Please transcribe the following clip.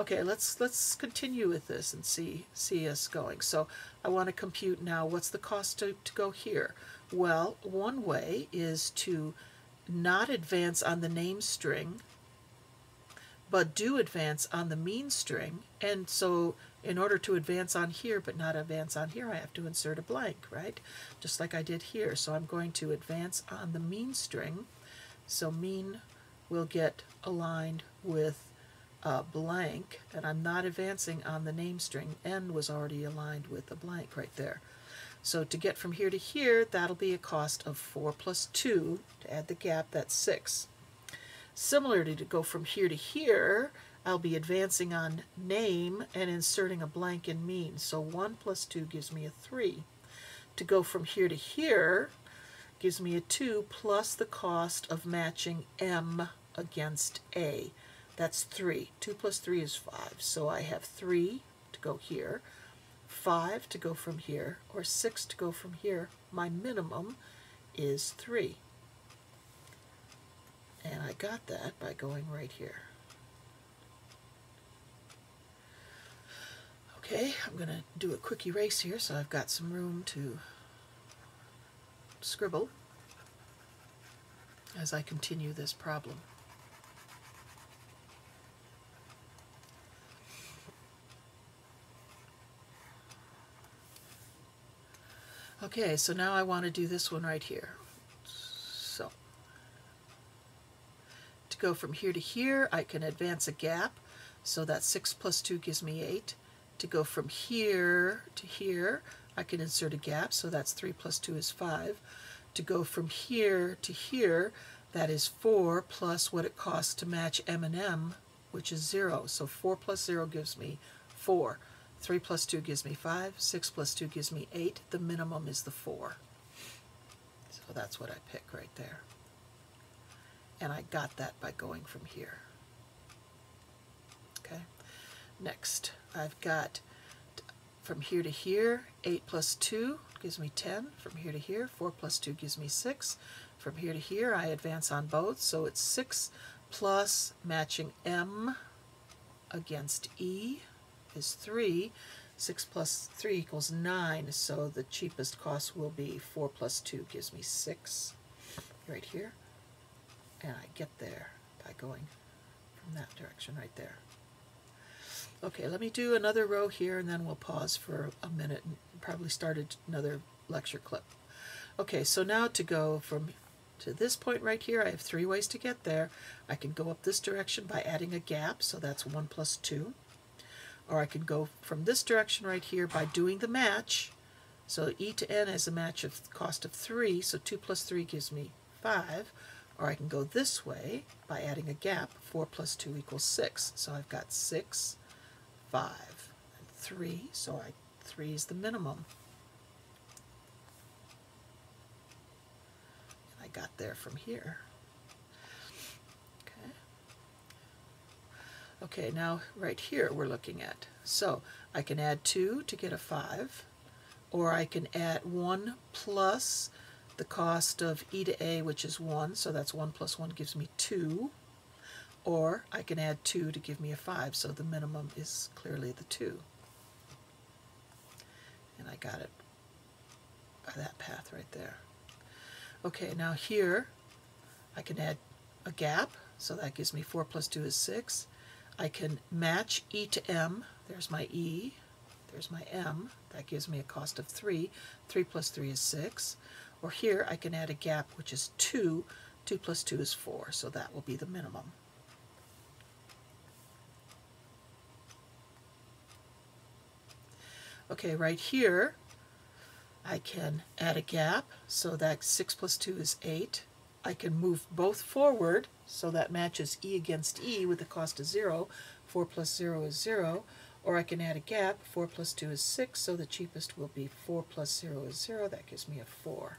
Okay, let's let's continue with this and see see us going. So I want to compute now what's the cost to, to go here. Well, one way is to not advance on the name string, but do advance on the mean string. And so in order to advance on here but not advance on here, I have to insert a blank, right? Just like I did here. So I'm going to advance on the mean string. So mean will get aligned with uh, blank, and I'm not advancing on the name string. N was already aligned with a blank right there. So to get from here to here, that'll be a cost of 4 plus 2. To add the gap, that's 6. Similarly, to go from here to here, I'll be advancing on name and inserting a blank in mean. So 1 plus 2 gives me a 3. To go from here to here gives me a 2 plus the cost of matching M against A. That's 3. 2 plus 3 is 5. So I have 3 to go here, 5 to go from here, or 6 to go from here. My minimum is 3. And I got that by going right here. Okay, I'm going to do a quick erase here so I've got some room to scribble as I continue this problem. Okay, so now I want to do this one right here. So, to go from here to here, I can advance a gap. So that 6 plus 2 gives me 8. To go from here to here, I can insert a gap. So that's 3 plus 2 is 5. To go from here to here, that is 4 plus what it costs to match M and M, which is 0. So 4 plus 0 gives me 4. 3 plus 2 gives me 5, 6 plus 2 gives me 8. The minimum is the 4. So that's what I pick right there. And I got that by going from here. Okay. Next, I've got from here to here, 8 plus 2 gives me 10. From here to here, 4 plus 2 gives me 6. From here to here, I advance on both, so it's 6 plus matching M against E is 3. 6 plus 3 equals 9, so the cheapest cost will be 4 plus 2 gives me 6 right here. And I get there by going from that direction right there. Okay, let me do another row here and then we'll pause for a minute and probably start another lecture clip. Okay, so now to go from to this point right here, I have three ways to get there. I can go up this direction by adding a gap, so that's 1 plus 2 or I can go from this direction right here by doing the match. So e to n has a match of cost of 3, so 2 plus 3 gives me 5. Or I can go this way by adding a gap. 4 plus 2 equals 6. So I've got 6, 5, and 3. So I, 3 is the minimum. And I got there from here. Okay, now right here we're looking at. So I can add 2 to get a 5, or I can add 1 plus the cost of e to a, which is 1, so that's 1 plus 1 gives me 2, or I can add 2 to give me a 5, so the minimum is clearly the 2. And I got it by that path right there. Okay, now here I can add a gap, so that gives me 4 plus 2 is 6, I can match E to M. There's my E. There's my M. That gives me a cost of 3. 3 plus 3 is 6. Or here I can add a gap, which is 2. 2 plus 2 is 4, so that will be the minimum. Okay, right here, I can add a gap, so that 6 plus 2 is 8. I can move both forward, so that matches E against E with the cost of 0. 4 plus 0 is 0. Or I can add a gap. 4 plus 2 is 6, so the cheapest will be 4 plus 0 is 0. That gives me a 4.